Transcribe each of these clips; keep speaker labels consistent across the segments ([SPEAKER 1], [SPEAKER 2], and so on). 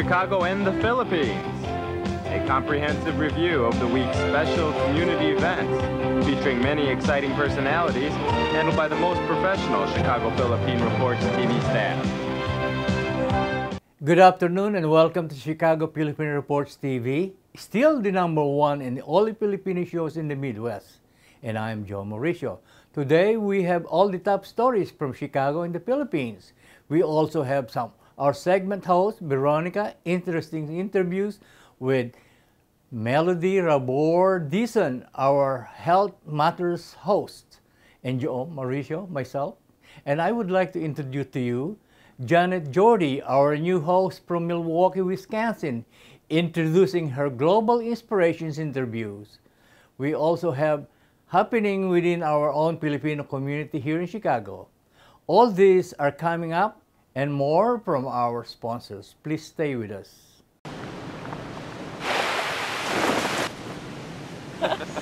[SPEAKER 1] Chicago and the Philippines. A comprehensive review of the week's special community events featuring many exciting personalities handled by the most professional Chicago Philippine Reports TV staff.
[SPEAKER 2] Good afternoon and welcome to Chicago Philippine Reports TV, still the number one in all the Filipino shows in the Midwest. And I'm Joe Mauricio. Today we have all the top stories from Chicago and the Philippines. We also have some our segment host, Veronica, interesting interviews with Melody Rabor Deason, our Health Matters host, and Joe Mauricio, myself. And I would like to introduce to you Janet Jordy, our new host from Milwaukee, Wisconsin, introducing her Global Inspirations interviews. We also have happening within our own Filipino community here in Chicago. All these are coming up and more from our sponsors. Please stay with us.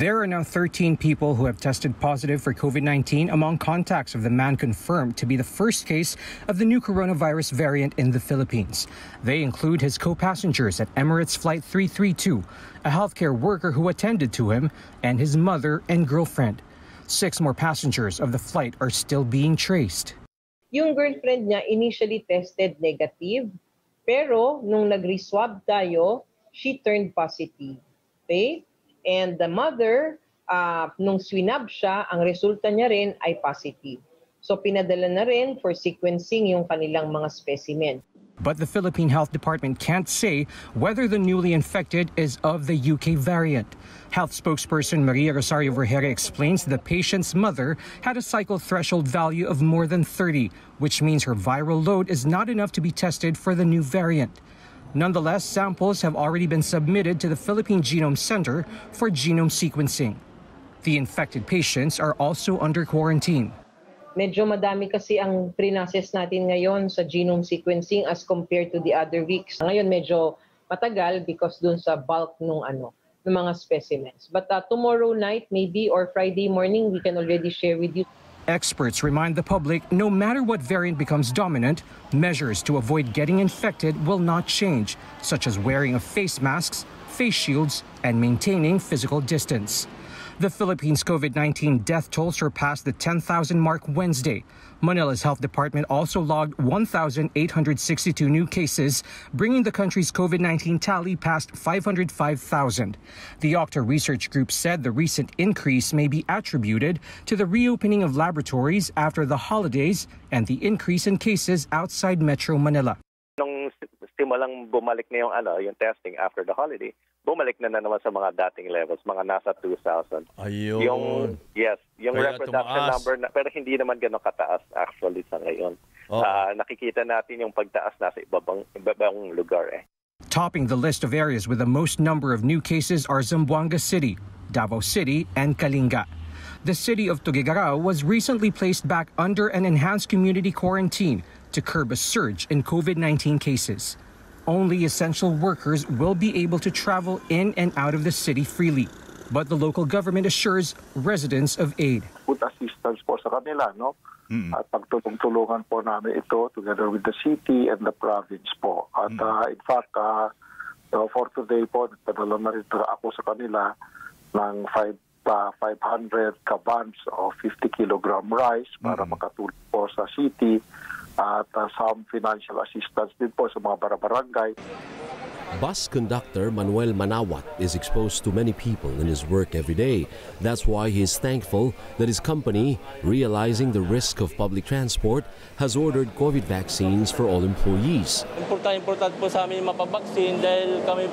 [SPEAKER 3] There are now 13 people who have tested positive for COVID 19 among contacts of the man confirmed to be the first case of the new coronavirus variant in the Philippines. They include his co passengers at Emirates Flight 332, a healthcare worker who attended to him, and his mother and girlfriend. Six more passengers of the flight are still being traced.
[SPEAKER 4] Yung girlfriend niya initially tested negative, pero nung nag-reswab tayo, she turned positive. Okay? And the mother, uh, nung swinab siya, ang resulta niya rin ay positive. So pinadala na rin for sequencing yung kanilang mga specimen.
[SPEAKER 3] But the Philippine Health Department can't say whether the newly infected is of the UK variant. Health spokesperson Maria Rosario Vergeire explains the patient's mother had a cycle threshold value of more than 30, which means her viral load is not enough to be tested for the new variant. Nonetheless, samples have already been submitted to the Philippine Genome Center for genome sequencing. The infected patients are also under quarantine.
[SPEAKER 4] Medyo madami kasi ang prinases natin ngayon sa genome sequencing as compared to the other weeks. Ngayon medyo matagal because dun sa bulk nung ano ng mga specimens. But uh, tomorrow night maybe or Friday morning we can already share with you
[SPEAKER 3] Experts remind the public no matter what variant becomes dominant, measures to avoid getting infected will not change, such as wearing of face masks, face shields, and maintaining physical distance. The Philippines COVID 19 death toll surpassed the 10,000 mark Wednesday. Manila's health department also logged 1,862 new cases, bringing the country's COVID 19 tally past 505,000. The Octa Research Group said the recent increase may be attributed to the reopening of laboratories after the holidays and the increase in cases outside Metro Manila.
[SPEAKER 5] simulang bumalik na yung ano, yung testing after the holiday, bumalik na, na naman sa mga dating levels, mga nasa 2,000.
[SPEAKER 6] Ayun.
[SPEAKER 5] Yung yes, yung
[SPEAKER 6] Kaya
[SPEAKER 5] reproduction
[SPEAKER 6] tumaas.
[SPEAKER 5] number na, pero hindi naman gano'ng kataas actually sa ngayon.
[SPEAKER 6] Oo.
[SPEAKER 5] Ah, nakikita natin yung pagtaas nasa ibabang ibabang lugar eh.
[SPEAKER 3] Topping the list of areas with the most number of new cases are Zamboanga City, Davao City, and Kalinga. The city of Tuguegarao was recently placed back under an enhanced community quarantine to curb a surge in COVID 19 cases. Only essential workers will be able to travel in and out of the city freely. But the local government assures residents of aid.
[SPEAKER 7] food assistance po sa kanila, no? At pagtulong-tulungan po namin ito together with the city and the province po. At uh, in fact, uh, uh, for today po, nagpadala na rin ako sa kanila ng five, uh, 500 kabans of 50 kilogram rice para makatulong po sa city at uh, some financial assistance din po sa mga barabarangay.
[SPEAKER 6] Bus conductor Manuel Manawat is exposed to many people in his work every day. That's why he is thankful that his company, realizing the risk of public transport, has ordered COVID vaccines for all employees.
[SPEAKER 8] Importante, importante po sa amin mapabaksin dahil kami,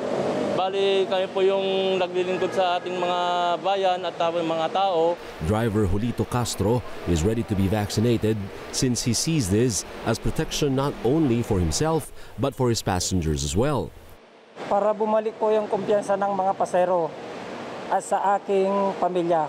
[SPEAKER 8] bali kami po yung naglilingkod sa ating mga bayan at mga tao.
[SPEAKER 6] Driver Julito Castro is ready to be vaccinated since he sees this as protection not only for himself but for his passengers as well.
[SPEAKER 9] Para bumalik po yung kumpiyansa ng mga pasero at sa aking pamilya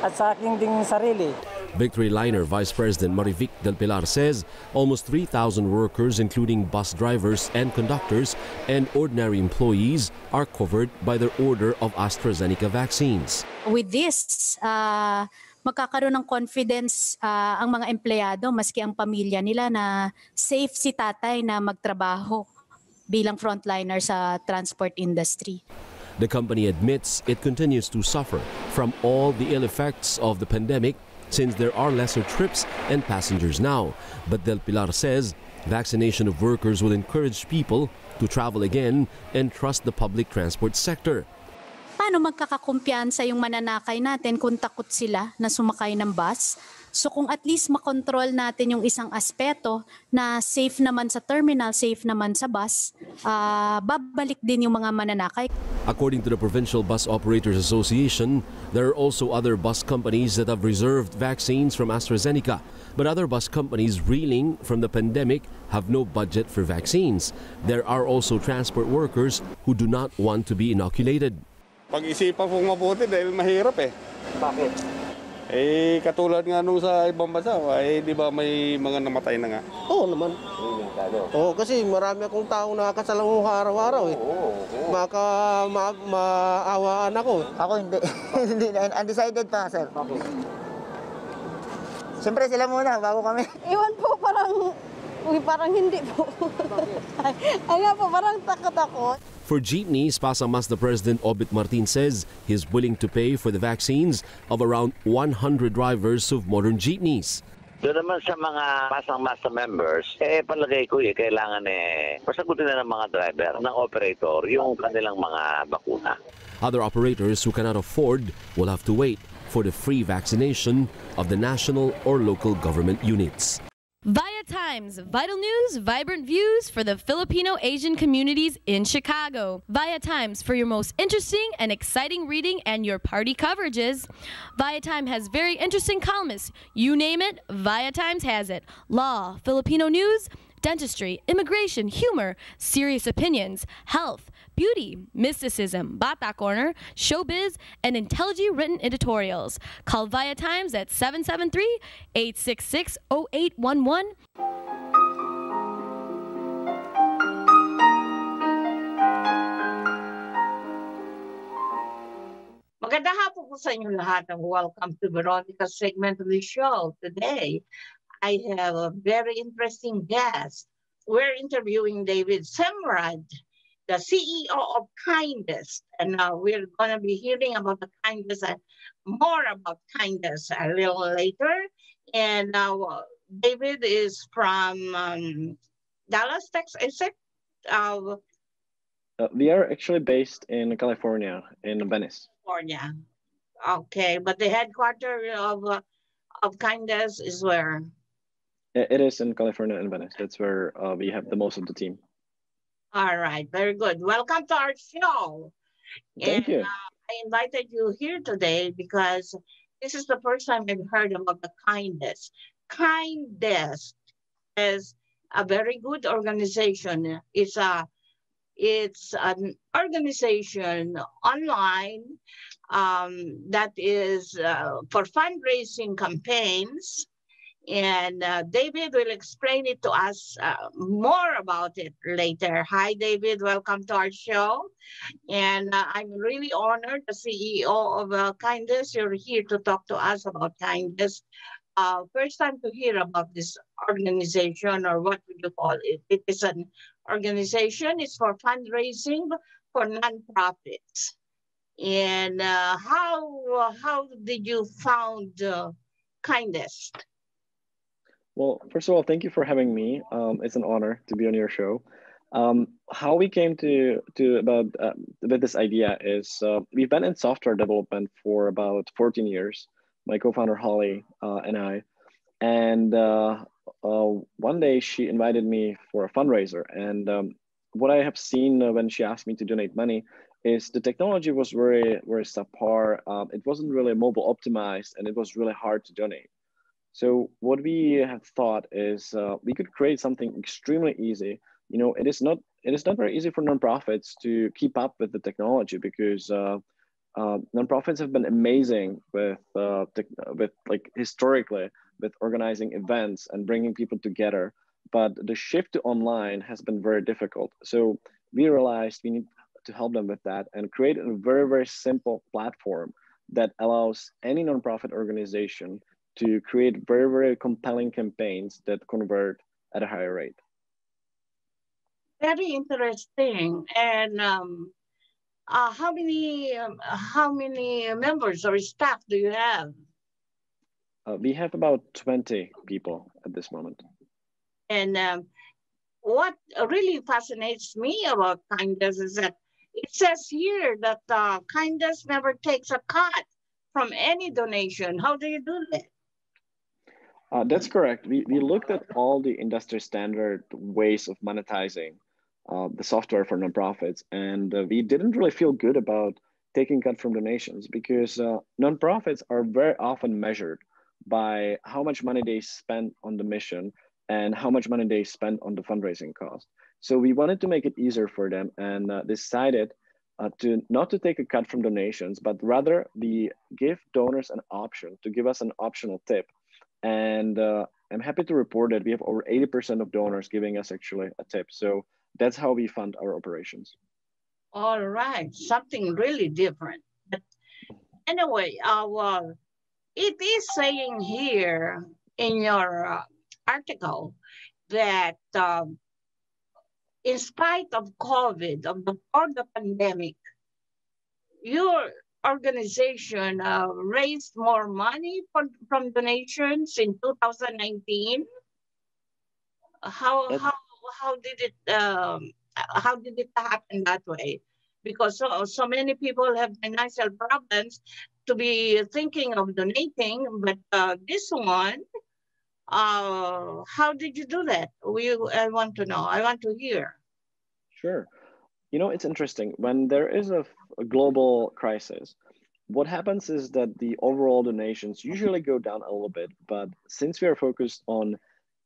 [SPEAKER 9] at sa aking ding sarili.
[SPEAKER 6] Victory Liner Vice President Marivic Del Pilar says almost 3,000 workers, including bus drivers and conductors and ordinary employees, are covered by their order of AstraZeneca vaccines.
[SPEAKER 10] With this, uh, magkakaroon ng confidence uh, ang mga empleyado, maski ang pamilya nila na safe si tatay na magtrabaho bilang frontliner sa transport industry.
[SPEAKER 6] The company admits it continues to suffer from all the ill effects of the pandemic since there are lesser trips and passengers now. But Del Pilar says vaccination of workers will encourage people to travel again and trust the public transport sector.
[SPEAKER 10] Paano magkakakumpiyansa yung mananakay natin kung takot sila na sumakay ng bus So kung at least makontrol natin yung isang aspeto na safe naman sa terminal, safe naman sa bus, uh, babalik din yung mga mananakay.
[SPEAKER 6] According to the Provincial Bus Operators Association, there are also other bus companies that have reserved vaccines from AstraZeneca. But other bus companies reeling from the pandemic have no budget for vaccines. There are also transport workers who do not want to be inoculated.
[SPEAKER 11] Pag-isipan pong mabuti dahil mahirap eh.
[SPEAKER 9] Bakit?
[SPEAKER 11] Eh, katulad nga nung sa ibang bansa, eh, di ba may mga namatay na nga?
[SPEAKER 12] Oo naman. Oo, kasi marami akong taong nakakasalang araw-araw eh. Baka ma maawaan ako.
[SPEAKER 13] Ako hindi. hindi, undecided pa, sir. Siyempre sila muna, bago kami.
[SPEAKER 14] Iwan po, parang, parang hindi po. Ay nga po, parang takot ako.
[SPEAKER 6] For jeepneys, Pasang Mazda President Obit Martin says he's willing to pay for the vaccines of around 100 drivers of modern jeepneys.
[SPEAKER 15] Doon naman sa mga Pasang Mazda members, eh palagay ko eh, kailangan eh, pasagutin na ng mga driver, ng operator, yung kanilang mga bakuna.
[SPEAKER 6] Other operators who cannot afford will have to wait for the free vaccination of the national or local government units.
[SPEAKER 16] Via Times, vital news, vibrant views for the Filipino Asian communities in Chicago. Via Times for your most interesting and exciting reading and your party coverages. Via Time has very interesting columnists. You name it, Via Times has it. Law, Filipino news, dentistry, immigration, humor, serious opinions, health, beauty, mysticism, Bata Corner, showbiz, and intelligently written editorials. Call Via Times at 773-866-0811.
[SPEAKER 17] Magandang hapon po sa inyo lahat and welcome to Veronica's segment of the show. Today, I have a very interesting guest. We're interviewing David Semerad, the CEO of Kindest. And uh, we're going to be hearing about the Kindest and more about Kindest a little later. And uh, David is from um, Dallas, Texas, is it? Uh,
[SPEAKER 18] uh, we are actually based in California, in Venice.
[SPEAKER 17] California. Okay, but the headquarters of uh, of Kindest is where?
[SPEAKER 18] It is in California in Venice. That's where uh, we have the most of the team.
[SPEAKER 17] All right, very good. Welcome to our show.
[SPEAKER 18] Thank and, you. Uh,
[SPEAKER 17] I invited you here today because this is the first time I've heard about the kindness. Kindest is a very good organization. It's a it's an organization online um, that is uh, for fundraising campaigns and uh, David will explain it to us uh, more about it later. Hi, David. Welcome to our show. And uh, I'm really honored, the CEO of uh, Kindest, you're here to talk to us about Kindest. Uh, first time to hear about this organization, or what would you call it? It is an organization. It's for fundraising for nonprofits. And uh, how how did you found Kindest?
[SPEAKER 18] Well, first of all, thank you for having me. Um, it's an honor to be on your show. Um, how we came to to about uh, with this idea is uh, we've been in software development for about 14 years. My co-founder Holly uh, and I, and uh, uh, one day she invited me for a fundraiser. And um, what I have seen when she asked me to donate money is the technology was very very subpar. Um, it wasn't really mobile optimized, and it was really hard to donate. So what we have thought is we could create something extremely easy you know, it is not it is not very easy for nonprofits to keep up with the technology because uh, uh, nonprofits have been amazing with uh, with like historically with organizing events and bringing people together, but the shift to online has been very difficult. So we realized we need to help them with that and create a very very simple platform that allows any nonprofit organization to create very very compelling campaigns that convert at a higher rate
[SPEAKER 17] very interesting. And um, uh, how many um, how many members or staff do you have?
[SPEAKER 18] Uh, we have about 20 people at this moment.
[SPEAKER 17] And um, what really fascinates me about Kindest is that it says here that uh, Kindest never takes a cut from any donation. How do you do that?
[SPEAKER 18] Uh, that's correct. We, we looked at all the industry standard ways of monetizing uh, the software for nonprofits. And uh, we didn't really feel good about taking cut from donations because uh, nonprofits are very often measured by how much money they spend on the mission and how much money they spend on the fundraising cost. So we wanted to make it easier for them and uh, decided uh, to not to take a cut from donations, but rather we give donors an option to give us an optional tip. And uh, I'm happy to report that we have over 80% of donors giving us actually a tip. So that's how we fund our operations.
[SPEAKER 17] All right, something really different. Anyway, uh, well, it is saying here in your uh, article that um, in spite of COVID, of the, or the pandemic, your organization uh, raised more money for, from donations in 2019. How, how how did it um, how did it happen that way? Because so, so many people have financial problems to be thinking of donating, but uh, this one, uh, how did you do that? We, I want to know. I want to hear.
[SPEAKER 18] Sure. You know, it's interesting. When there is a, a global crisis, what happens is that the overall donations usually go down a little bit. But since we are focused on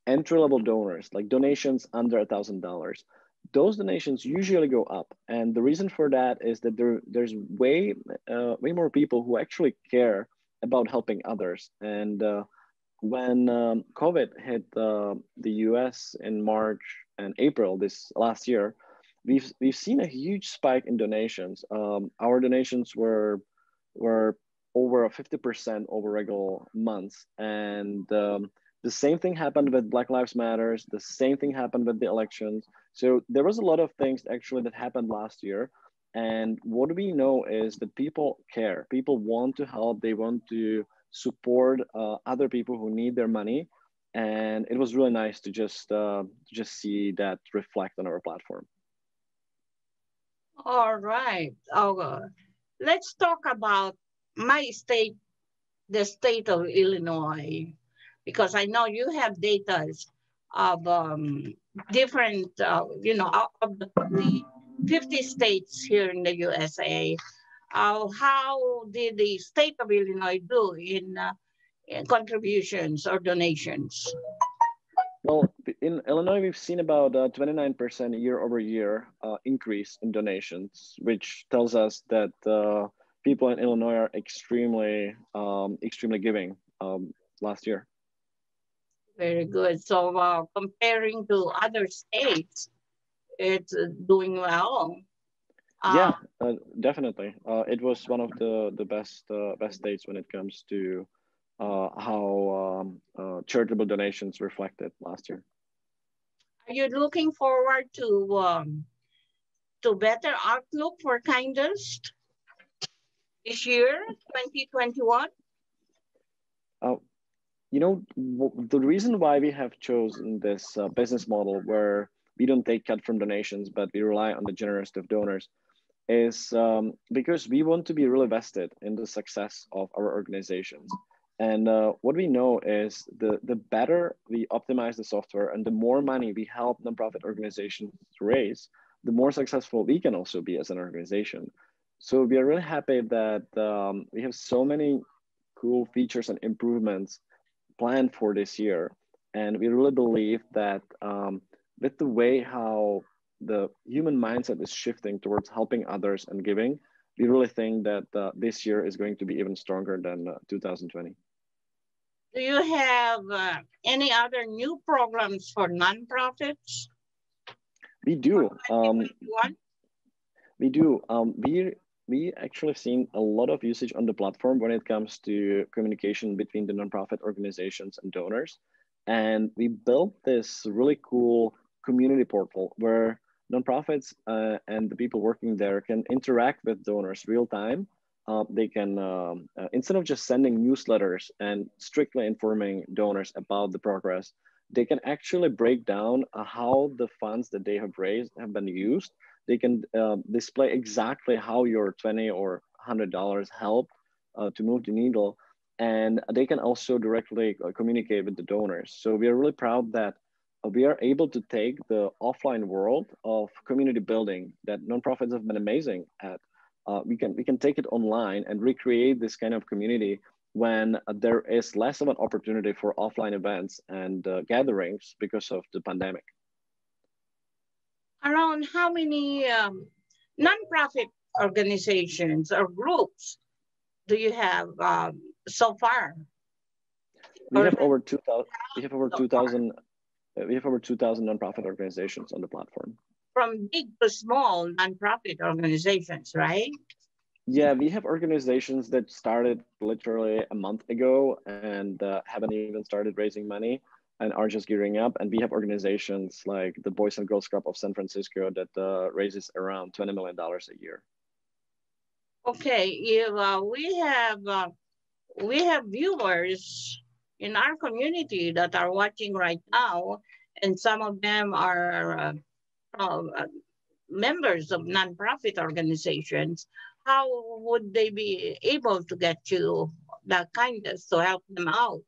[SPEAKER 18] entry level donors, like donations under a thousand dollars, those donations usually go up. And the reason for that is that there, there's way, uh, way more people who actually care about helping others. And uh, when um, COVID hit uh, the US in March and April this last year, we've, we've seen a huge spike in donations. Um, our donations were, were over 50% over regular months. And um, the same thing happened with Black Lives Matters. The same thing happened with the elections. So there was a lot of things actually that happened last year. And what we know is that people care. People want to help. They want to support uh, other people who need their money. And it was really nice to just uh, just see that reflect on our platform.
[SPEAKER 17] All right. Oh, let's talk about my state, the state of Illinois because I know you have data of um, different, uh, you know, of the 50, 50, states here in the USA. Uh, how did the state of Illinois do in, uh, in contributions or donations?
[SPEAKER 18] Well, in Illinois, we've seen about a 29% uh, year over year uh, increase in donations, which tells us that uh, people in Illinois are extremely, um, extremely giving um, last year.
[SPEAKER 17] Very good. So uh, comparing to other states, it's uh, doing well.
[SPEAKER 18] Uh, yeah, uh, definitely. Uh, it was one of the the best uh, best states when it comes to how um, charitable donations reflected last year.
[SPEAKER 17] Are you looking forward to um, to better outlook for Kindest this year, 2021?
[SPEAKER 18] you know, the reason why we have chosen this uh, business model where we don't take cut from donations, but we rely on the generous of donors, is um, because we want to be really vested in the success of our organizations. And uh, what we know is the, the better we optimize the software and the more money we help nonprofit organizations raise, the more successful we can also be as an organization. So we are really happy that um, we have so many cool features and improvements planned for this year. And we really believe that um, with the way how the human mindset is shifting towards helping others and giving, we really think that uh, this year is going to be even stronger than uh, 2020.
[SPEAKER 17] Do you have uh, any other new programs for nonprofits?
[SPEAKER 18] We do. Um, we do. Um, we we actually seen a lot of usage on the platform when it comes to communication between the nonprofit organizations and donors. And we built this really cool community portal where nonprofits uh, and the people working there can interact with donors real time. Uh, they can, um, uh, instead of just sending newsletters and strictly informing donors about the progress, they can actually break down uh, how the funds that they have raised have been used. They can uh, display exactly how your 20 or $100 helped uh, to move the needle. And they can also directly communicate with the donors. So we are really proud that we are able to take the offline world of community building that nonprofits have been amazing at. Uh, we can we can take it online and recreate this kind of community when there is less of an opportunity for offline events and uh, gatherings because of the pandemic.
[SPEAKER 17] Around how many um, nonprofit organizations or groups do you have um, so far?
[SPEAKER 18] We have over 2,000. We have over 2,000 we have over 2,000 nonprofit organizations on the platform.
[SPEAKER 17] From big to small nonprofit organizations, right?
[SPEAKER 18] Yeah, we have organizations that started literally a month ago and uh, haven't even started raising money and are just gearing up. And we have organizations like the Boys and Girls Club of San Francisco that uh, raises around $20 million a year.
[SPEAKER 17] Okay, if, uh, we have uh, we have viewers in our community that are watching right now, and some of them are uh, members of nonprofit organizations, how would they be able to get you that kindness to help them out?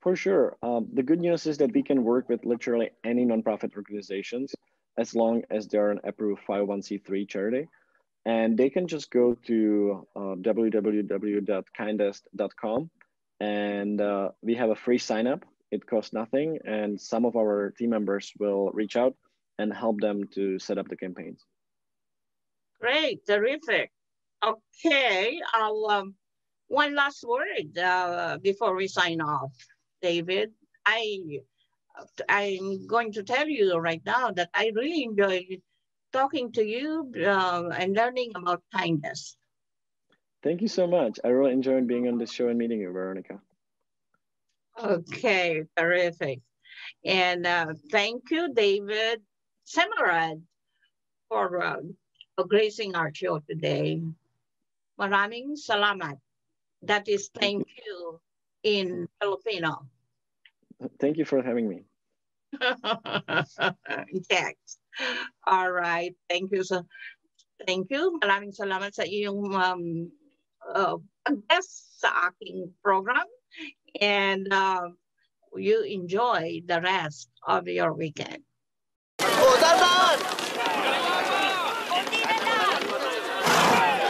[SPEAKER 18] For sure. Um, the good news is that we can work with literally any nonprofit organizations as long as they're an approved 501c3 charity. And they can just go to uh, www.kindest.com and uh, we have a free sign up. It costs nothing, and some of our team members will reach out and help them to set up the campaigns.
[SPEAKER 17] Great, terrific. Okay, I'll, um, one last word uh, before we sign off, David. I, I'm going to tell you right now that I really enjoyed talking to you uh, and learning about kindness.
[SPEAKER 18] Thank you so much. I really enjoyed being on this show and meeting you, Veronica.
[SPEAKER 17] Okay, terrific. And uh, thank you, David Semerad, for, uh, gracing our show today. Maraming salamat. That is thank, you. in Filipino.
[SPEAKER 18] Thank you for having me.
[SPEAKER 17] Text. All right. Thank you. So, thank you. Maraming salamat sa iyong um, uh, guest sa aking program and uh, you enjoy the rest of your weekend. Oh, dadan!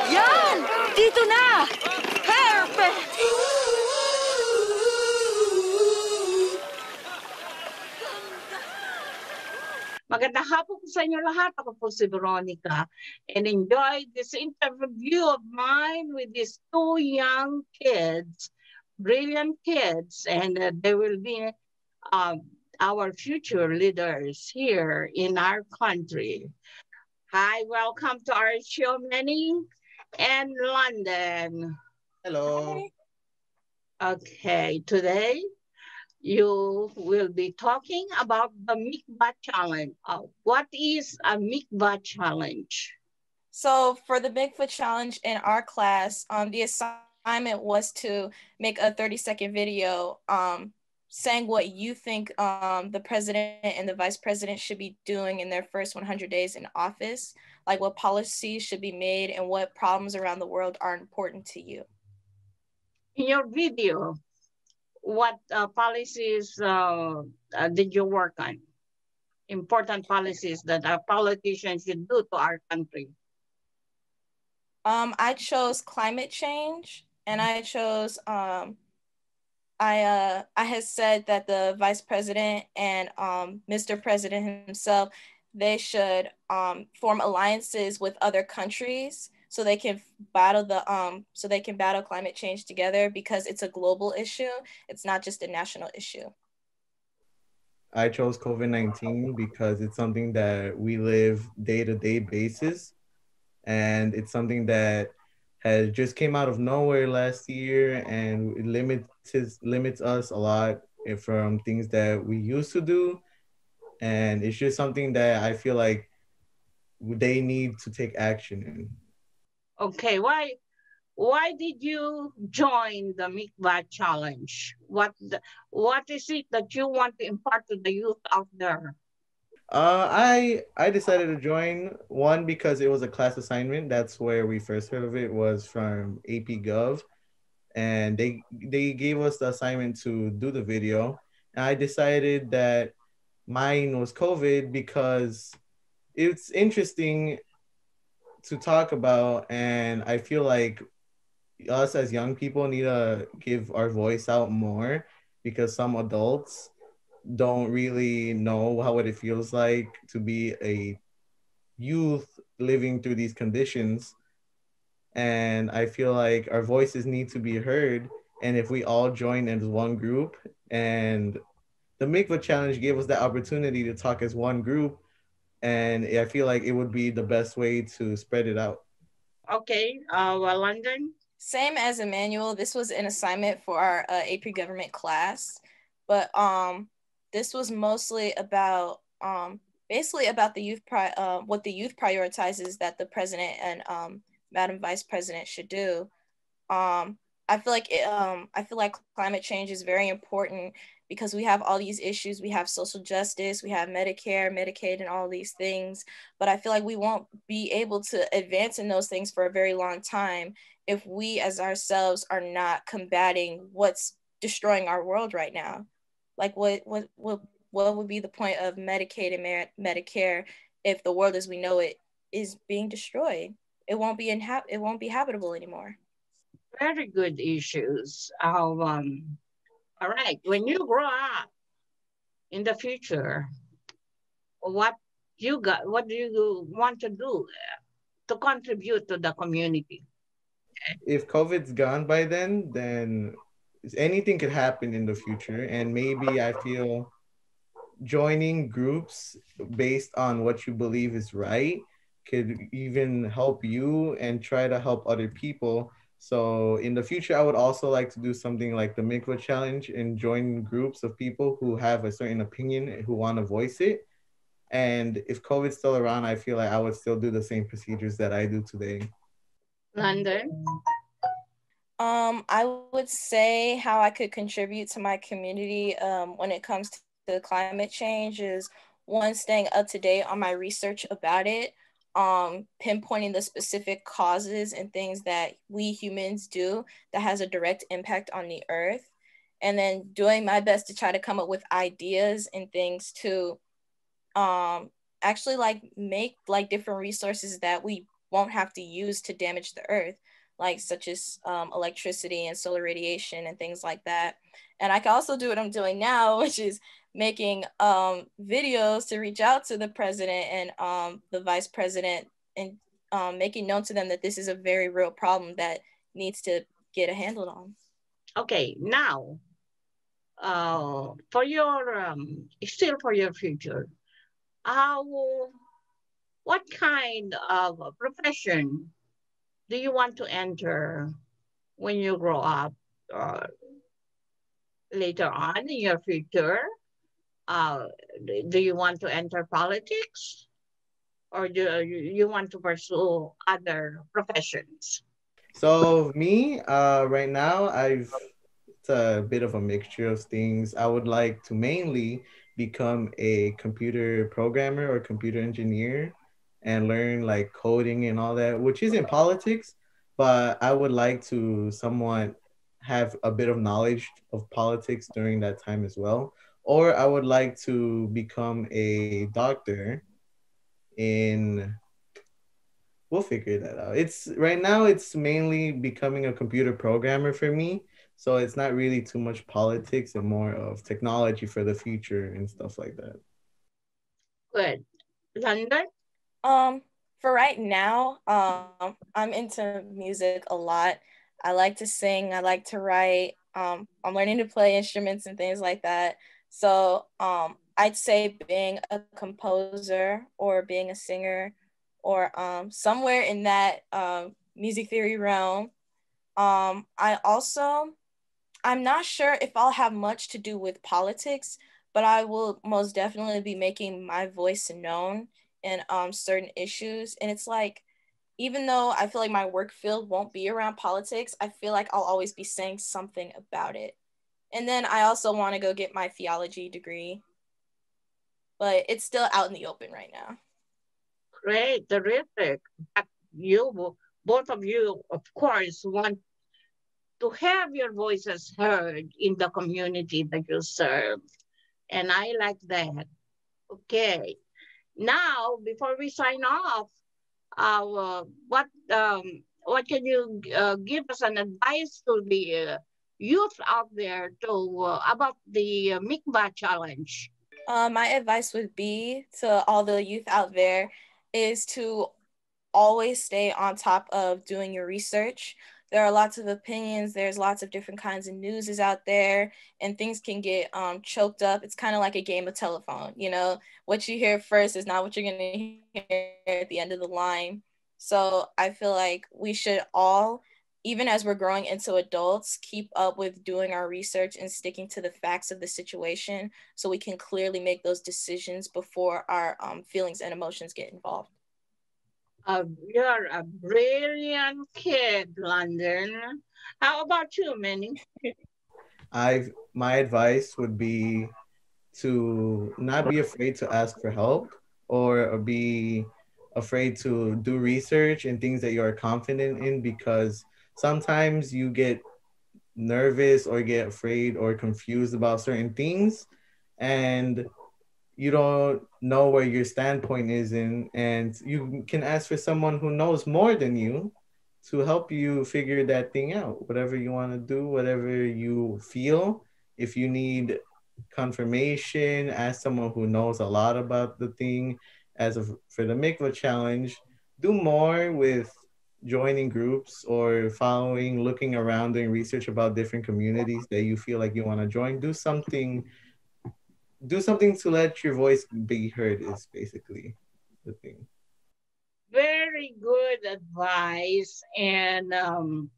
[SPEAKER 19] Yan! Dito na! Perfect!
[SPEAKER 17] Magandang hapon po sa inyo lahat. Ako po si Veronica and enjoy this interview of mine with these two young kids, brilliant kids, and uh, they will be uh, our future leaders here in our country. Hi, welcome to our show, Manny and London.
[SPEAKER 20] Hello.
[SPEAKER 17] Okay, today you will be talking about the Mikva challenge. Uh, what is a Mikva challenge?
[SPEAKER 21] So for the Bigfoot challenge in our class, um, the assignment was to make a 30 second video um, saying what you think um, the president and the vice president should be doing in their first 100 days in office, like what policies should be made and what problems around the world are important to you.
[SPEAKER 17] In your video, what uh, policies uh, uh, did you work on? Important policies that our politicians should do to our country.
[SPEAKER 21] Um, I chose climate change and I chose um, I uh I had said that the vice president and um, Mr. President himself they should um, form alliances with other countries so they can battle the um so they can battle climate change together because it's a global issue. It's not just a national issue.
[SPEAKER 20] I chose COVID-19 because it's something that we live day-to-day basis and it's something that has just came out of nowhere last year and it limits limits us a lot from things that we used to do. And it's just something that i feel like they need to take action in.
[SPEAKER 17] Okay why why did you join the mikva challenge? What the, what is it that you want to impart to the youth out there?
[SPEAKER 20] Uh, I I decided to join. One because it was a class assignment. That's where we first heard of it was from AP Gov, and they they gave us the assignment to do the video. And I decided that mine was COVID because it's interesting to talk about, and I feel like us as young people need to give our voice out more because some adults don't really know how it feels like to be a youth living through these conditions. And I feel like our voices need to be heard. And if we all join as one group, and the Mikva Challenge gave us that opportunity to talk as one group, and I feel like it would be the best way to spread it out.
[SPEAKER 17] Okay, uh, well, London.
[SPEAKER 21] Same as Emanuel. This was an assignment for our uh, AP government class, but um, this was mostly about um, basically about the youth pri- uh, what the youth prioritizes that the president and um, madam vice president should do. Um, i feel like it, um, i feel like climate change is very important because we have all these issues. We have social justice we have medicare medicaid and all these things. But i feel like we won't be able to advance in those things for a very long time if we as ourselves are not combating what's destroying our world right now. Like what what what what would be the point of Medicaid and Medicare if the world as we know it is being destroyed? It won't be inhab- it won't be habitable anymore.
[SPEAKER 17] Very good issues. Um, all right, when you grow up in the future, what you got? What do you want to do to contribute to the community?
[SPEAKER 20] If COVID's gone by then, then anything could happen in the future and maybe i feel joining groups based on what you believe is right could even help you and try to help other people. So in the future i would also like to do something like the mikva challenge and join groups of people who have a certain opinion who want to voice it. And if covid's still around i feel like i would still do the same procedures that i do today.
[SPEAKER 17] London
[SPEAKER 21] um, I would say how I could contribute to my community um, when it comes to climate change is one, staying up to date on my research about it, um, pinpointing the specific causes and things that we humans do that has a direct impact on the earth, and then doing my best to try to come up with ideas and things to um, actually like make like different resources that we won't have to use to damage the earth like such as um, electricity and solar radiation and things like that. And I can also do what I'm doing now, which is making um, videos to reach out to the president and um, the vice president and um, making known to them that this is a very real problem that needs to get a handle on.
[SPEAKER 17] Okay, now uh, for your um, still for your future, how what kind of profession do you want to enter when you grow up uh, later on in your future? Uh, do you want to enter politics or do you want to pursue other professions?
[SPEAKER 20] So me, uh, right now, I've it's a bit of a mixture of things. I would like to mainly become a computer programmer or computer engineer and learn like coding and all that, which is in politics, but I would like to somewhat have a bit of knowledge of politics during that time as well. Or I would like to become a doctor in we'll figure that out. It's right now it's mainly becoming a computer programmer for me. So it's not really too much politics and more of technology for the future and stuff like that.
[SPEAKER 17] Good. London?
[SPEAKER 21] Um, for right now, um, I'm into music a lot. I like to sing, I like to write. Um, I'm learning to play instruments and things like that. So um, I'd say being a composer or being a singer or um, somewhere in that um, music theory realm. Um, I also, I'm not sure if I'll have much to do with politics, but I will most definitely be making my voice known in um, certain issues. And it's like, even though I feel like my work field won't be around politics, I feel like I'll always be saying something about it. And then I also want to go get my theology degree, but it's still out in the open right now.
[SPEAKER 17] Great, terrific. You, both of you, of course, want to have your voices heard in the community that you serve. And I like that. Okay. Now, before we sign off, uh, what um, what can you uh, give us an advice to the uh, youth out there to uh, about the uh, Mikva challenge?
[SPEAKER 21] Uh, my advice would be to all the youth out there is to always stay on top of doing your research. There are lots of opinions. There's lots of different kinds of news is out there, and things can get um, choked up. It's kind of like a game of telephone. You know, what you hear first is not what you're gonna hear at the end of the line. So I feel like we should all, even as we're growing into adults, keep up with doing our research and sticking to the facts of the situation, so we can clearly make those decisions before our um, feelings and emotions get involved.
[SPEAKER 17] Uh, you're a brilliant kid, London. How about you, Manny?
[SPEAKER 20] I my advice would be to not be afraid to ask for help or be afraid to do research and things that you are confident in because sometimes you get nervous or get afraid or confused about certain things and you don't know where your standpoint is in and you can ask for someone who knows more than you to help you figure that thing out. Whatever you want to do whatever you feel if you need confirmation ask someone who knows a lot about the thing. As for the mikva challenge do more with joining groups or following looking around doing research about different communities that you feel like you want to join do something do something to let your voice be heard is basically the thing.
[SPEAKER 17] Very good advice. And um,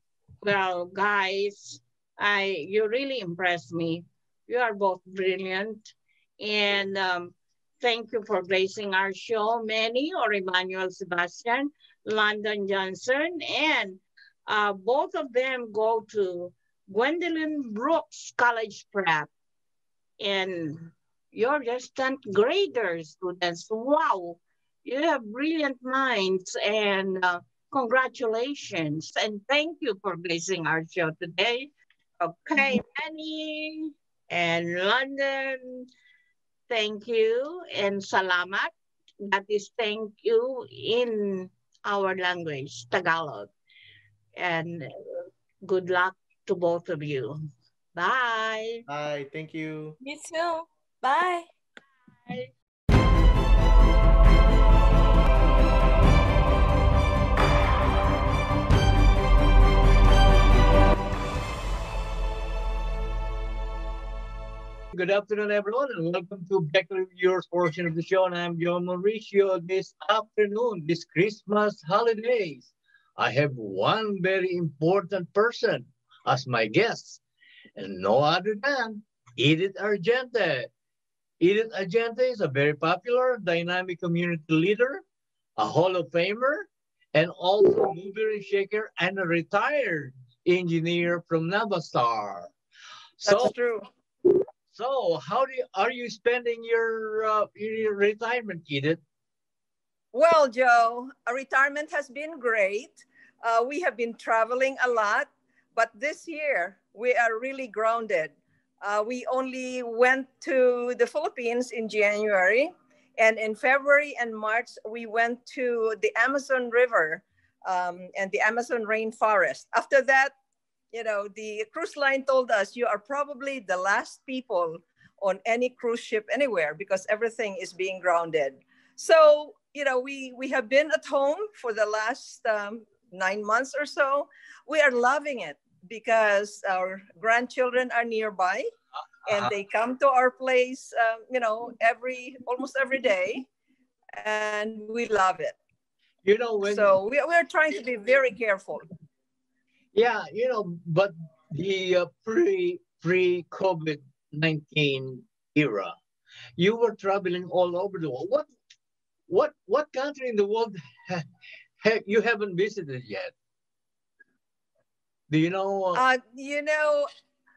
[SPEAKER 17] well, guys, I you really impressed me. You are both brilliant. And um, thank you for gracing our show, Manny or Emanuel Sebastian, London Johnson, and uh, both of them go to Gwendolyn Brooks College Prep. And you're just 10th graders, students. Wow, you have brilliant minds and uh, congratulations. And thank you for blessing our show today. Okay, Manny and London, thank you. And salamat, that is thank you in our language, Tagalog. And good luck to both of you. Bye.
[SPEAKER 20] Bye. Thank you.
[SPEAKER 21] You too. Bye.
[SPEAKER 17] Bye.
[SPEAKER 2] Good afternoon, everyone, and welcome to Back to Yours portion of the show. And I'm Joe Mauricio. This afternoon, this Christmas holidays, I have one very important person as my guest, and no other than Edith Argente. Edith Argente is a very popular, dynamic community leader, a Hall of Famer, and also mover and shaker and a retired engineer from Navistar.
[SPEAKER 22] That's
[SPEAKER 23] So-
[SPEAKER 22] true.
[SPEAKER 23] So, how do you, are you spending your uh, your retirement, Edith?
[SPEAKER 24] Well, Joe, retirement has been great. Uh, we have been traveling a lot, but this year we are really grounded. Uh, we only went to the Philippines in January, and in February and March we went to the Amazon River um, and the Amazon rainforest. After that, you know, the cruise line told us you are probably the last people on any cruise ship anywhere because everything is being grounded. So, you know, we we have been at home for the last um, nine months or so. We are loving it because our grandchildren are nearby and they come to our place, um, you know, every almost every day, and we love it.
[SPEAKER 23] You know, when
[SPEAKER 24] So we, we are trying to be very careful.
[SPEAKER 23] Yeah, you know, but the uh, pre pre COVID nineteen era, you were traveling all over the world. What what what country in the world ha, ha, you haven't visited yet? Do you know?
[SPEAKER 24] Uh, you know,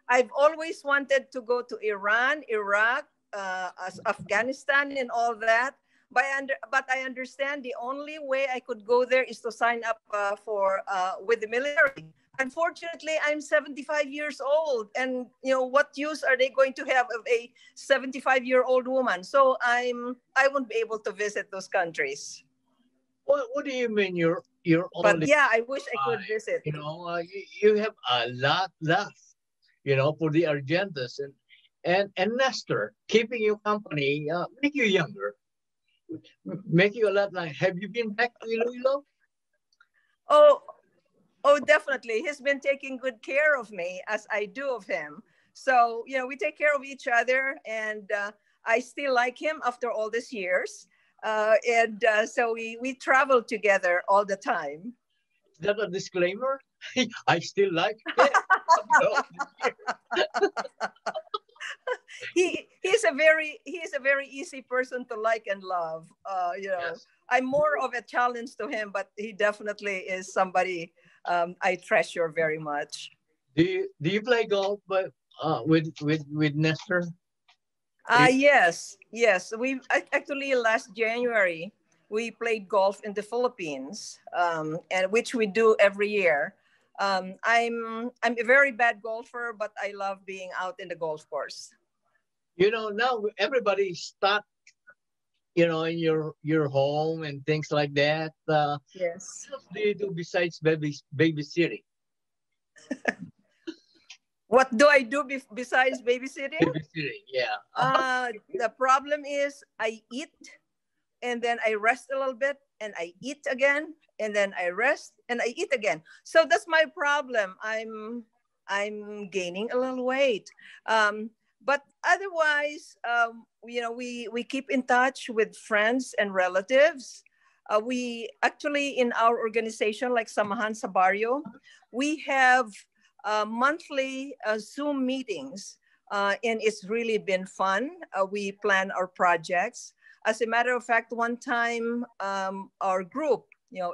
[SPEAKER 24] I've always wanted to go to Iran, Iraq, uh, Afghanistan, and all that. But I, under, but I understand the only way I could go there is to sign up uh, for uh, with the military. Unfortunately, I'm 75 years old, and you know what use are they going to have of a 75 year old woman? So I'm I won't be able to visit those countries.
[SPEAKER 23] What What do you mean? You're you're
[SPEAKER 24] But
[SPEAKER 23] only
[SPEAKER 24] yeah, I wish I could visit.
[SPEAKER 23] you know uh, you, you have a lot left you know for the argentas and and and nestor keeping you company uh, make you younger make you a lot like have you been back to iloilo
[SPEAKER 24] Oh, oh, definitely. He's been taking good care of me as I do of him. So, you know, we take care of each other, and uh, I still like him after all these years. Uh, and uh, so we, we travel together all the time.
[SPEAKER 23] is that a disclaimer i still like
[SPEAKER 24] he he's a very he's a very easy person to like and love. Uh, you know, I'm more of a challenge to him, but he definitely is somebody um, I treasure very much.
[SPEAKER 23] do you do you play golf but uh, with with with nestor
[SPEAKER 24] Uh, yes, yes. We actually last January we played golf in the Philippines, um, and which we do every year. Um, I'm I'm a very bad golfer, but I love being out in the golf course.
[SPEAKER 23] you know now everybody stuck you know in your your home and things like that uh,
[SPEAKER 24] Yes.
[SPEAKER 23] what do you do besides baby babysitting
[SPEAKER 24] What do I do bef- besides babysitting?
[SPEAKER 23] babysitting yeah
[SPEAKER 24] Uh, the problem is I eat and then I rest a little bit and I eat again and then I rest and I eat again. So that's my problem. I'm I'm gaining a little weight. Um, but otherwise, um, you know, we we keep in touch with friends and relatives. Uh, we actually in our organization, like Samahan sa Barrio we have uh, monthly uh, Zoom meetings uh, and it's really been fun. Uh, we plan our projects. As a matter of fact, one time um, our group, you know,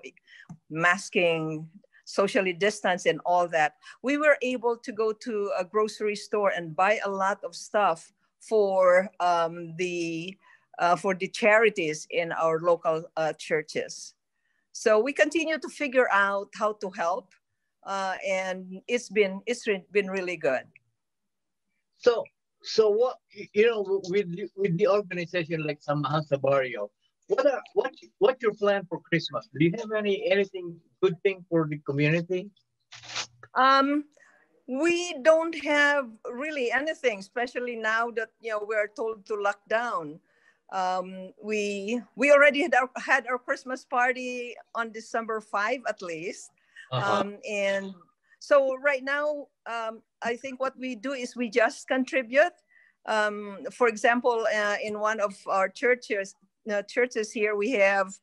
[SPEAKER 24] masking, socially distanced, and all that, we were able to go to a grocery store and buy a lot of stuff for um, the uh, for the charities in our local uh, churches. So we continue to figure out how to help, uh, and it's been it's re- been really good.
[SPEAKER 23] So, so what you know with with the organization like Samahan sa Barrio, what are what what's your plan for Christmas? Do you have any anything good thing for the community?
[SPEAKER 24] Um, we don't have really anything, especially now that you know we're told to lock down. Um, we we already had our, had our Christmas party on December five at least,
[SPEAKER 23] Uh-huh.
[SPEAKER 24] um, and so right now um, I think what we do is we just contribute. Um, for example, uh, in one of our churches, uh, churches here, we have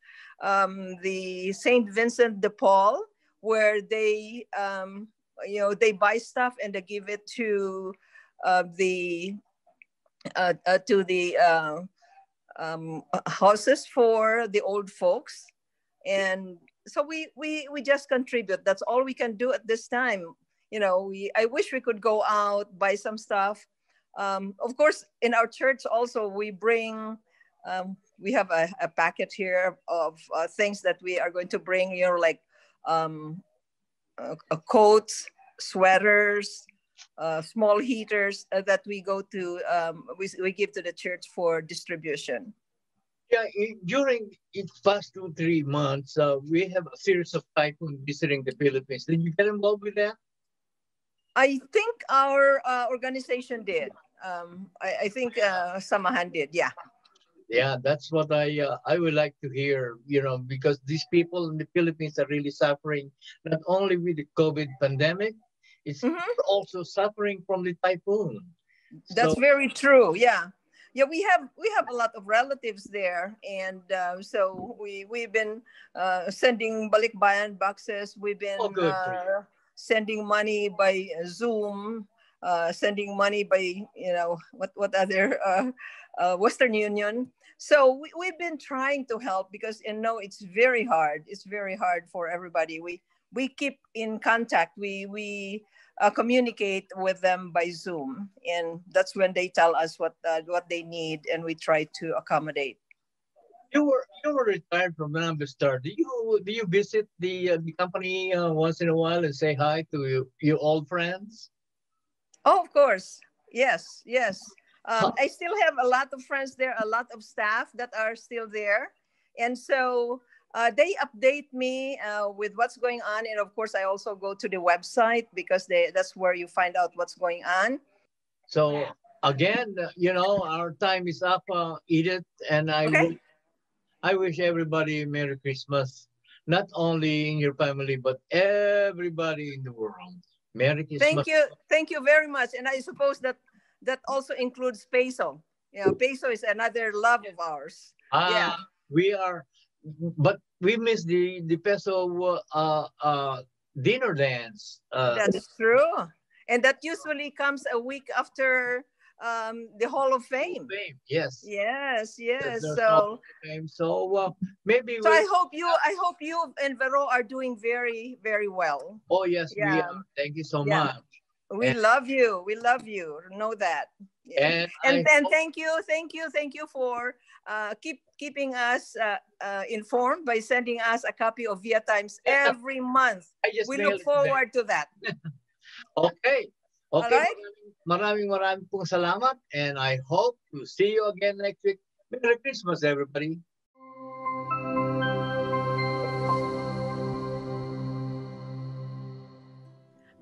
[SPEAKER 24] um, the Saint Vincent de Paul, where they um, you know they buy stuff and they give it to uh, the uh, uh, to the uh, um, houses for the old folks and so we we we just contribute that's all we can do at this time you know, we I wish we could go out buy some stuff. Um, of course, in our church also we bring. Um, we have a, a packet here of uh, things that we are going to bring. You know, like um, uh, coats, sweaters, uh, small heaters uh, that we go to, um, we, we give to the church for distribution.
[SPEAKER 23] Yeah, during its past two, three months, uh, we have a series of typhoons visiting the Philippines. Did you get involved with that?
[SPEAKER 24] I think our uh, organization did. Um, I, I, think uh, Samahan did, yeah.
[SPEAKER 23] Yeah, that's what I uh, I would like to hear, you know, because these people in the Philippines are really suffering not only with the COVID pandemic, it's mm -hmm. also suffering from the typhoon.
[SPEAKER 24] That's so, very true. Yeah yeah we have we have a lot of relatives there and uh, so we we've been uh, sending balikbayan boxes we've been oh, uh, sending money by zoom uh, sending money by you know what what other uh, uh, western union so we, we've been trying to help because you know it's very hard it's very hard for everybody we we keep in contact we we uh, communicate with them by Zoom, and that's when they tell us what uh, what they need, and we try to accommodate.
[SPEAKER 23] You were you were retired from Navistar. Do you do you visit the uh, the company uh, once in a while and say hi to you, your old friends?
[SPEAKER 24] Oh, of course. Yes, yes. Um, I still have a lot of friends there, a lot of staff that are still there, and so uh, they update me uh, with what's going on. And of course, I also go to the website because they, that's where you find out what's going on.
[SPEAKER 23] So again, you know, our time is up, uh, Edith, and I, okay. I wish everybody Merry Christmas, not only in your family, but everybody in the world. Merry Christmas.
[SPEAKER 24] Thank you. Thank you very much. And I suppose that that also includes peso. Yeah, peso is another love of ours.
[SPEAKER 23] Ah, yeah. We are but we miss the the peso uh, uh, dinner dance.
[SPEAKER 24] Uh, That's true, and that usually comes a week after um, the Hall of Fame.
[SPEAKER 23] Fame, yes.
[SPEAKER 24] Yes, yes. so,
[SPEAKER 23] fame. so uh, maybe.
[SPEAKER 24] So I hope you, I hope you and Vero are doing very, very well.
[SPEAKER 23] Oh yes, yeah. we are. Thank you so yeah. much.
[SPEAKER 24] We and, love you. We love you. Know that.
[SPEAKER 23] Yeah.
[SPEAKER 24] And and, thank you, thank you, thank you for uh, keep keeping us uh, uh, informed by sending us a copy of Via Times every month. We look forward to that.
[SPEAKER 23] okay. Okay. Right? Maraming, maraming maraming pong salamat and I hope to see you again next week. Merry Christmas, everybody.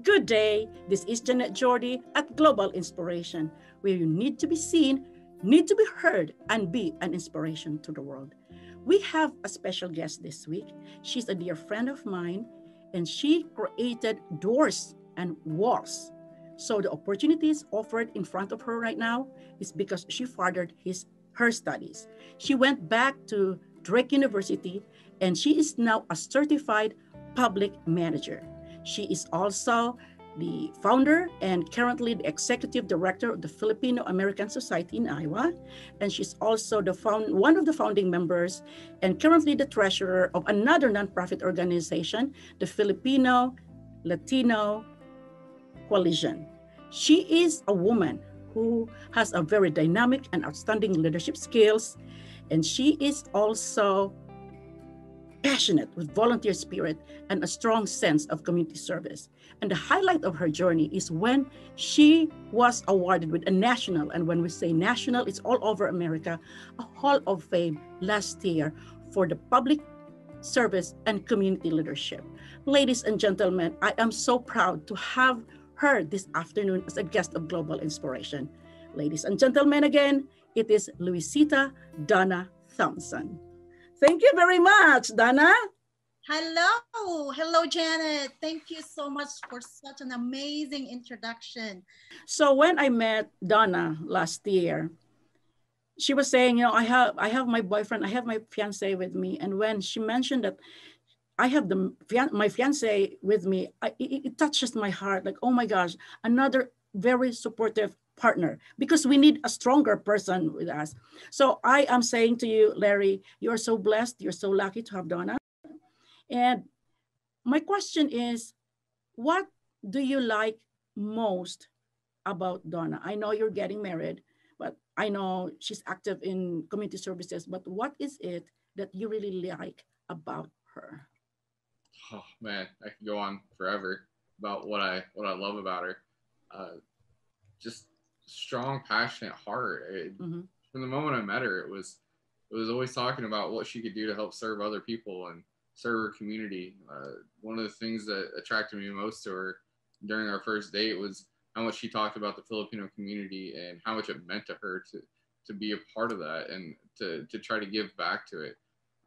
[SPEAKER 25] Good day. This is Janet Jordy at Global Inspiration, where you need to be seen need to be heard and be an inspiration to the world. We have a special guest this week. She's a dear friend of mine, and she created doors and walls. So the opportunities offered in front of her right now is because she furthered his her studies. She went back to Drake University and she is now a certified public manager. She is also the founder and currently the executive director of the Filipino American Society in Iowa. And she's also the found, one of the founding members and currently the treasurer of another nonprofit organization, the Filipino Latino Coalition. She is a woman who has a very dynamic and outstanding leadership skills. And she is also passionate with volunteer spirit and a strong sense of community service. And the highlight of her journey is when she was awarded with a national, and when we say national, it's all over America, a Hall of Fame last year for the public service and community leadership. Ladies and gentlemen, I am so proud to have her this afternoon as a guest of Global Inspiration. Ladies and gentlemen, again, it is Luisita Donna Thompson. Thank you very much, Dana.
[SPEAKER 26] Hello. Hello, Janet. Thank you so much for such an amazing introduction.
[SPEAKER 25] So when I met Donna last year, she was saying, you know, I have I have my boyfriend, I have my fiance with me. And when she mentioned that I have the my fiance with me, I, it, it touches my heart. Like, oh my gosh, another very supportive partner because we need a stronger person with us. So I am saying to you, Larry, you're so blessed. You're so lucky to have Donna. And my question is, what do you like most about Donna? I know you're getting married, but I know she's active in community services. But what is it that you really like about her?
[SPEAKER 27] Oh man, I could go on forever about what I what I love about her. Uh, just strong, passionate heart. It, mm-hmm. From the moment I met her, it was it was always talking about what she could do to help serve other people and serve her community. Uh, one of the things that attracted me most to her during our first date was how much she talked about the Filipino community and how much it meant to her to to be a part of that and to to try to give back to it.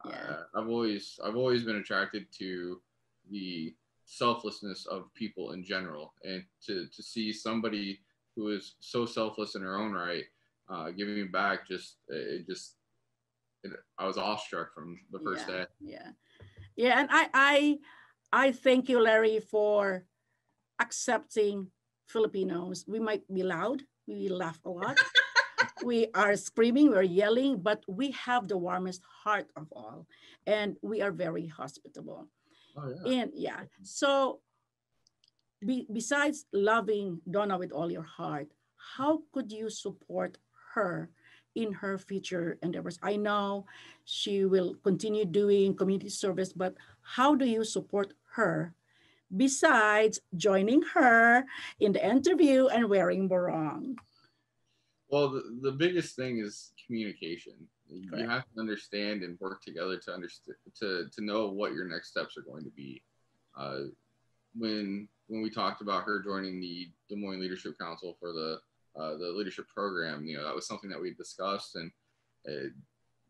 [SPEAKER 27] Yeah. Uh, I've always I've always been attracted to the selflessness of people in general, and to to see somebody who is so selfless in her own right, uh, giving back, just it just it, I was awestruck from the first
[SPEAKER 25] yeah,
[SPEAKER 27] day.
[SPEAKER 25] Yeah, yeah, and I I I thank you, Larry, for accepting Filipinos. We might be loud, we laugh a lot. we are screaming, we're yelling, but we have the warmest heart of all, and we are very hospitable. Oh, yeah. And yeah, so be, besides loving Donna with all your heart, how could you support her in her future endeavors? I know she will continue doing community service, but how do you support her besides joining her in the interview and wearing barong?
[SPEAKER 27] Well, the, the biggest thing is communication. Correct. You have to understand and work together to understand to to know what your next steps are going to be. Uh, when when we talked about her joining the Des Moines Leadership Council for the uh, the leadership program, you know, that was something that we discussed and uh,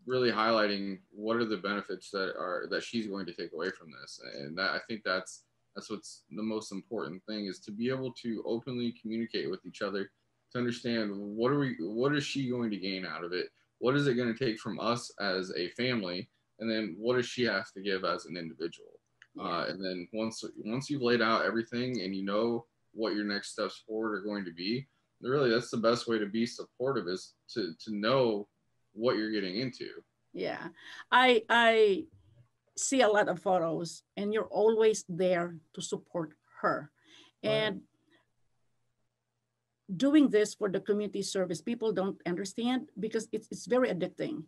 [SPEAKER 27] really highlighting what are the benefits that are that she's going to take away from this. And that I think that's that's what's the most important thing is to be able to openly communicate with each other to understand what are we what is she going to gain out of it? What is it going to take from us as a family? And then what does she have to give as an individual? Uh, and then once once you've laid out everything and you know what your next steps forward are going to be, really that's the best way to be supportive is to to know what you're getting into.
[SPEAKER 25] Yeah, I I see a lot of photos, and you're always there to support her, right. and doing this for the community service people don't understand because it's, it's very addicting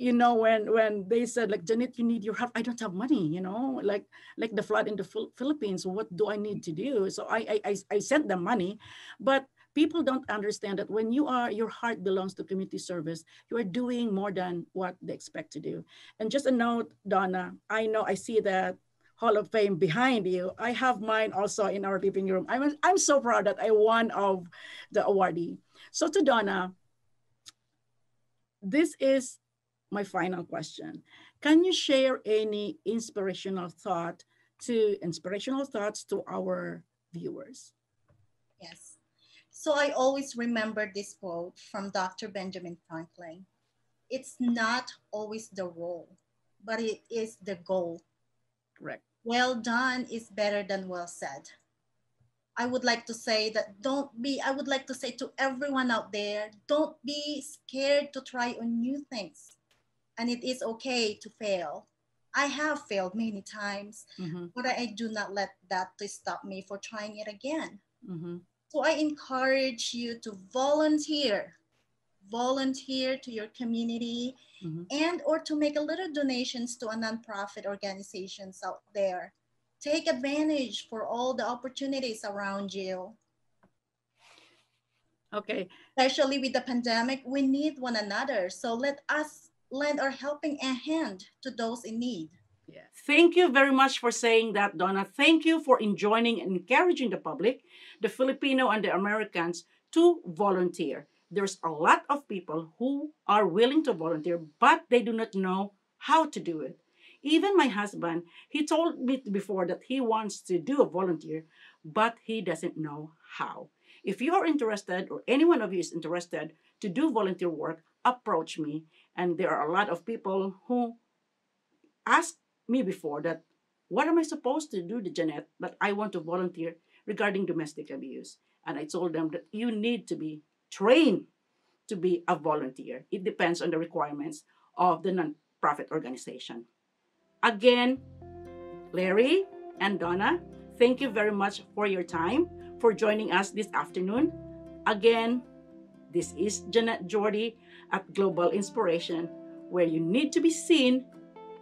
[SPEAKER 25] you know when when they said like janet you need your help. I don't have money you know like like the flood in the philippines what do i need to do? So i i i sent them money but people don't understand that when you are your heart belongs to community service you are doing more than what they expect to do. And just a note donna i know i see that hall of fame behind you. I have mine also in our living room. I'm, I'm so proud that i won of the awardee. So to donna this is my final question. Can you share any inspirational thought to inspirational thoughts to our viewers?
[SPEAKER 26] Yes. So I always remember this quote from Dr. Benjamin Franklin. It's not always the role, but it is the goal.
[SPEAKER 25] Correct.
[SPEAKER 26] Well done is better than well said. I would like to say that don't be, I would like to say to everyone out there, don't be scared to try on new things and it is okay to fail. I have failed many times, mm-hmm. but I do not let that to stop me for trying it again. Mm-hmm. So I encourage you to volunteer, volunteer to your community, mm-hmm. and or to make a little donations to a nonprofit organizations out there. Take advantage for all the opportunities around you.
[SPEAKER 25] Okay.
[SPEAKER 26] Especially with the pandemic, we need one another. So let us lend our helping a hand to those in need.
[SPEAKER 25] Yeah. Thank you very much for saying that, Donna. Thank you for enjoining and encouraging the public, the Filipino and the Americans, to volunteer. There's a lot of people who are willing to volunteer, but they do not know how to do it. Even my husband, he told me before that he wants to do a volunteer, but he doesn't know how. If you are interested, or any one of you is interested to do volunteer work, approach me and there are a lot of people who asked me before that, what am I supposed to do, Janet, but I want to volunteer regarding domestic abuse. And I told them that you need to be trained to be a volunteer. It depends on the requirements of the nonprofit organization. Again, Larry and Donna, Thank you very much for your time, for joining us this afternoon. Again, this is Jeanette Jordy at Global Inspiration, where you need to be seen,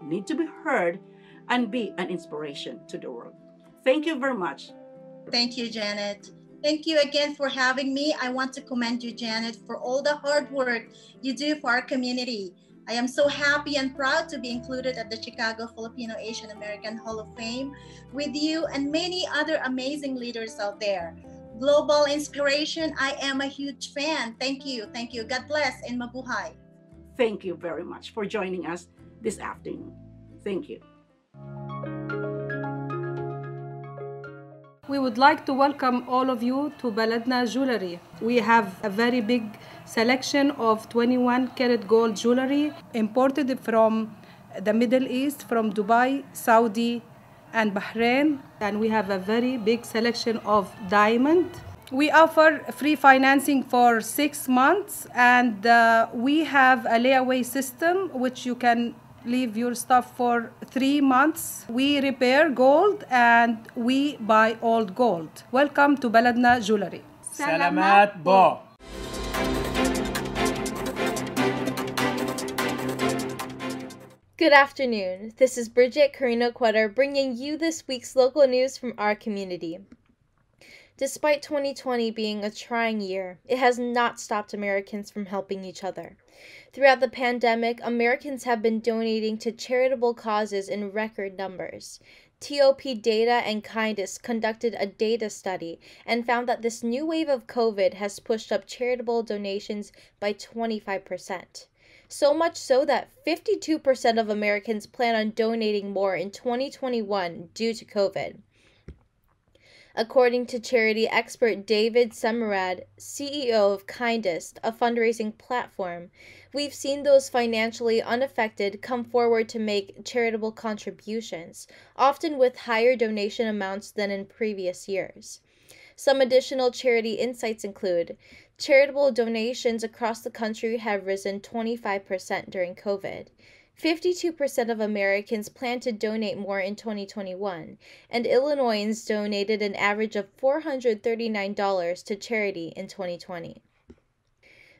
[SPEAKER 25] need to be heard, and be an inspiration to the world. Thank you very much.
[SPEAKER 26] Thank you, Janet. Thank you again for having me. I want to commend you, Janet, for all the hard work you do for our community. I am so happy and proud to be included at the Chicago Filipino Asian American Hall of Fame with you and many other amazing leaders out there. Global inspiration, I am a huge fan. Thank you. Thank you. God bless and mabuhay.
[SPEAKER 25] Thank you very much for joining us this afternoon. Thank you.
[SPEAKER 28] We would like to welcome all of you to Baladna Jewelry. We have a very big selection of 21 karat gold jewelry imported from the Middle East, from Dubai, Saudi, and Bahrain. And we have a very big selection of diamond. We offer free financing for six months, and uh, we have a layaway system which you can leave your stuff for three months. We repair gold and we buy old gold. Welcome to Baladna Jewelry.
[SPEAKER 29] Salamat po.
[SPEAKER 30] Good afternoon. This is Brigitte Carino Cueter bringing you this week's local news from our community. Despite 2020 being a trying year, it has not stopped Americans from helping each other. Throughout the pandemic, Americans have been donating to charitable causes in record numbers. TOP Data and Kindest conducted a data study and found that this new wave of COVID has pushed up charitable donations by 25%. So much so that 52% of Americans plan on donating more in 2021 due to COVID. According to charity expert David Semerad, CEO of Kindest, a fundraising platform, we've seen those financially unaffected come forward to make charitable contributions, often with higher donation amounts than in previous years. Some additional charity insights include charitable donations across the country have risen 25% during COVID. 52% of Americans plan to donate more in 2021, and Illinoisans donated an average of $439 to charity in 2020.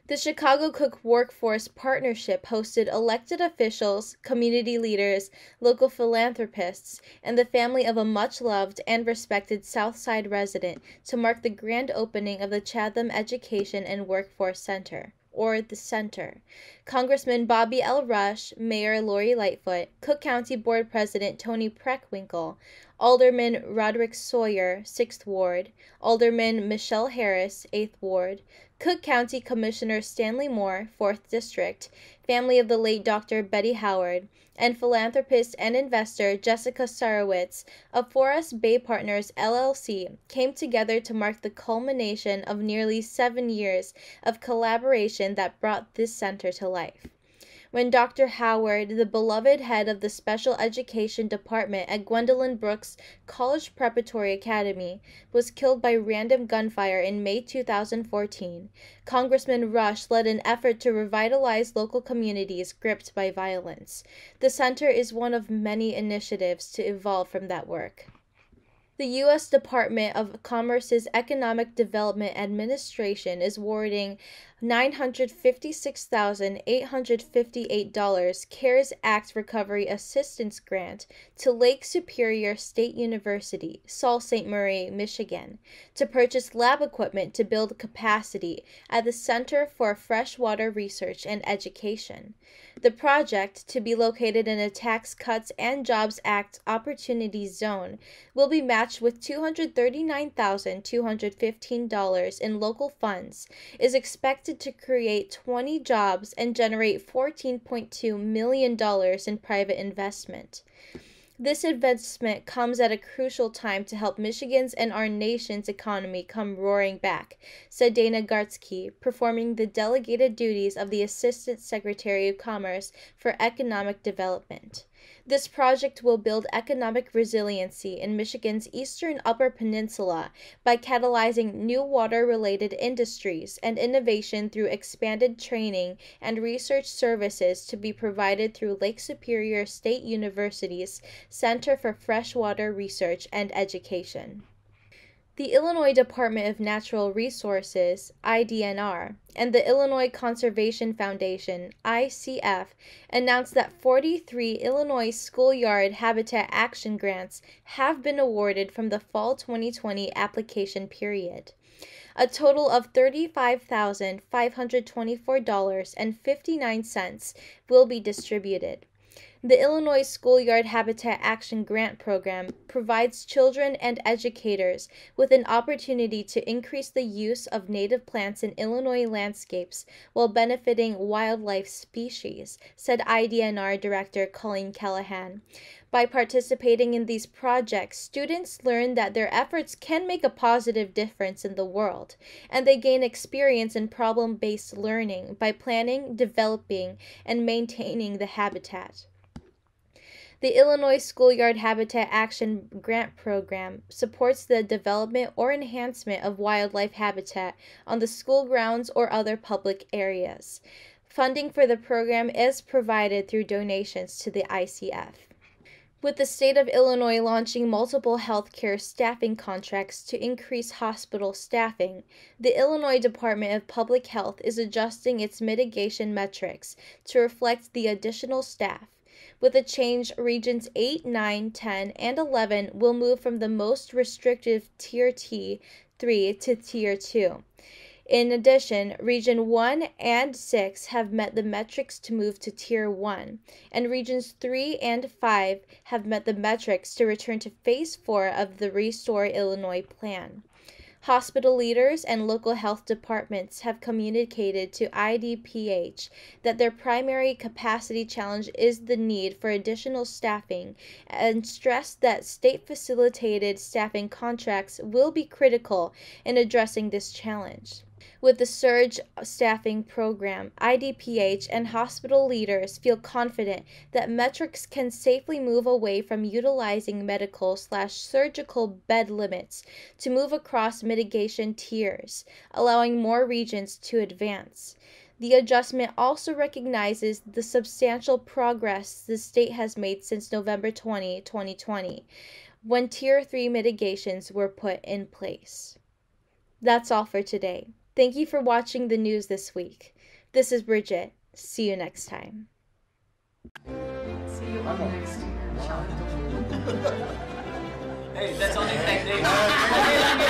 [SPEAKER 30] The Chicago Cook Workforce Partnership hosted elected officials, community leaders, local philanthropists, and the family of a much loved and respected Southside resident to mark the grand opening of the Chatham Education and Workforce Center or the Center. Congressman Bobby L. Rush, Mayor Lori Lightfoot, Cook County Board President Toni Preckwinkle, Alderman Roderick Sawyer, 6th Ward, Alderman Michelle Harris, 8th Ward, Cook County Commissioner Stanley Moore, 4th District, family of the late Dr. Betty Howard, and philanthropist and investor Jessica Sarowitz of Forest Bay Partners LLC came together to mark the culmination of nearly seven years of collaboration that brought this center to life when Dr. Howard, the beloved head of the Special Education Department at Gwendolyn Brooks College Preparatory Academy, was killed by random gunfire in May 2014. Congressman Rush led an effort to revitalize local communities gripped by violence. The center is one of many initiatives to evolve from that work. The U.S. Department of Commerce's Economic Development Administration is awarding $956,858 CARES Act Recovery Assistance Grant to Lake Superior State University, Sault Ste. Marie, Michigan, to purchase lab equipment to build capacity at the Center for Freshwater Research and Education. The project, to be located in a Tax Cuts and Jobs Act Opportunity Zone, will be matched with $239,215 in local funds, is expected expected to create 20 jobs and generate $14.2 million in private investment. This investment comes at a crucial time to help Michigan's and our nation's economy come roaring back, said Dana Gartzke, performing the delegated duties of the Assistant Secretary of Commerce for Economic Development. This project will build economic resiliency in Michigan's eastern Upper Peninsula by catalyzing new water related industries and innovation through expanded training and research services to be provided through Lake Superior State University's Center for Freshwater Research and Education. The Illinois Department of Natural Resources, IDNR, and the Illinois Conservation Foundation, ICF, announced that 43 Illinois schoolyard habitat action grants have been awarded from the fall 2020 application period. A total of $35,524.59 will be distributed. The Illinois Schoolyard Habitat Action Grant Program provides children and educators with an opportunity to increase the use of native plants in Illinois landscapes while benefiting wildlife species, said IDNR Director Colleen Callahan. By participating in these projects, students learn that their efforts can make a positive difference in the world, and they gain experience in problem based learning by planning, developing, and maintaining the habitat. The Illinois Schoolyard Habitat Action Grant Program supports the development or enhancement of wildlife habitat on the school grounds or other public areas. Funding for the program is provided through donations to the ICF. With the state of Illinois launching multiple healthcare staffing contracts to increase hospital staffing, the Illinois Department of Public Health is adjusting its mitigation metrics to reflect the additional staff. With the change, Regions 8, 9, 10, and 11 will move from the most restrictive Tier T 3 to Tier 2. In addition, Region 1 and 6 have met the metrics to move to Tier 1, and Regions 3 and 5 have met the metrics to return to Phase 4 of the Restore Illinois Plan. Hospital leaders and local health departments have communicated to IDPH that their primary capacity challenge is the need for additional staffing and stressed that state facilitated staffing contracts will be critical in addressing this challenge. With the surge staffing program, IDPH and hospital leaders feel confident that metrics can safely move away from utilizing medical slash surgical bed limits to move across mitigation tiers, allowing more regions to advance. The adjustment also recognizes the substantial progress the state has made since November 20, 2020, when Tier 3 mitigations were put in place. That's all for today. Thank you for watching the news this week. This is Brigitte. See you next time.
[SPEAKER 31] See you on next Hey, that's only 10 days.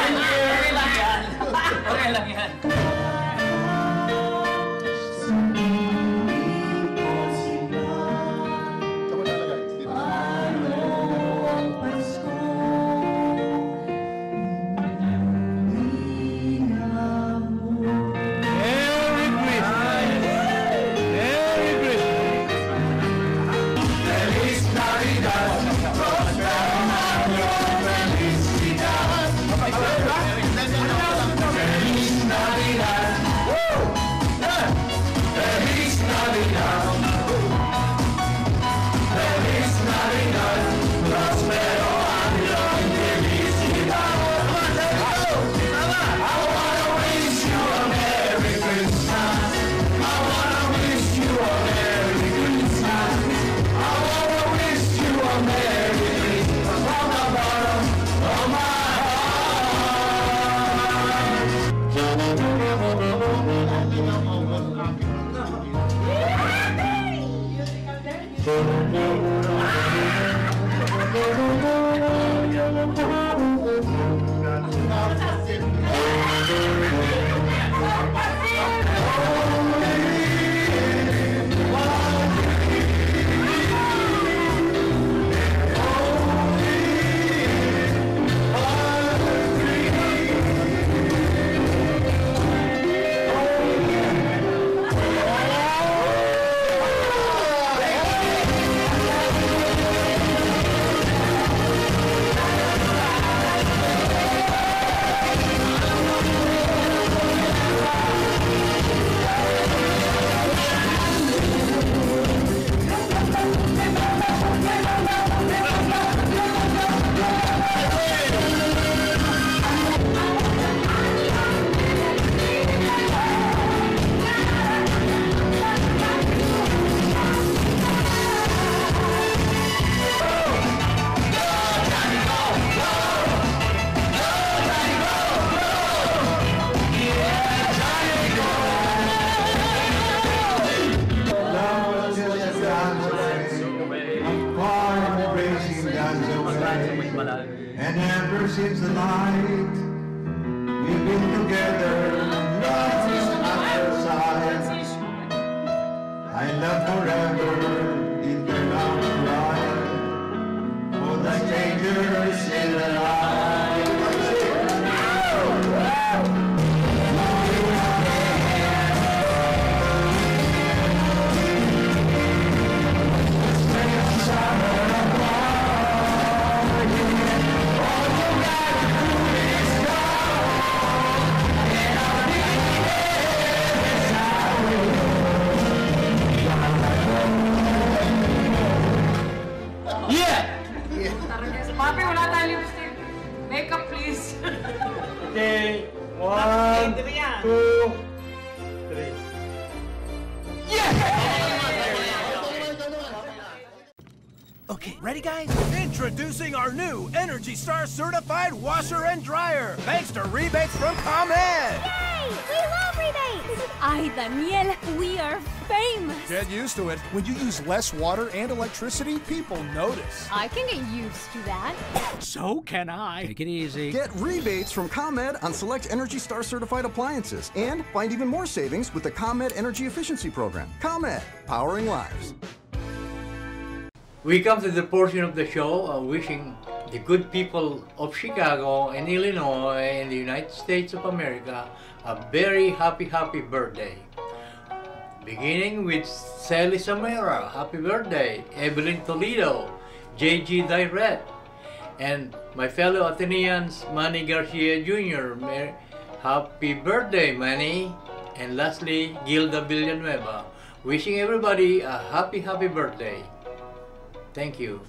[SPEAKER 32] new Energy Star certified washer and dryer. Thanks to rebates from ComEd.
[SPEAKER 19] Yay! We love rebates! Ay, Daniel, we are famous!
[SPEAKER 32] Get used to it. When you use less water and electricity, people notice.
[SPEAKER 19] I can get used to that.
[SPEAKER 32] So can I.
[SPEAKER 33] Take it easy.
[SPEAKER 34] Get rebates from ComEd on select Energy Star certified appliances and find even more savings with the ComEd Energy Efficiency Program. ComEd, powering lives.
[SPEAKER 2] We come to the portion of the show uh, wishing the good people of Chicago and Illinois and the United States of America a very happy, happy birthday. Beginning with Sally Samara, happy birthday. Evelyn Toledo, J.G. Direct, and my fellow Athenians, Manny Garcia Jr. Happy birthday, Manny. And lastly, Gilda Villanueva. Wishing everybody a happy, happy birthday. Thank you.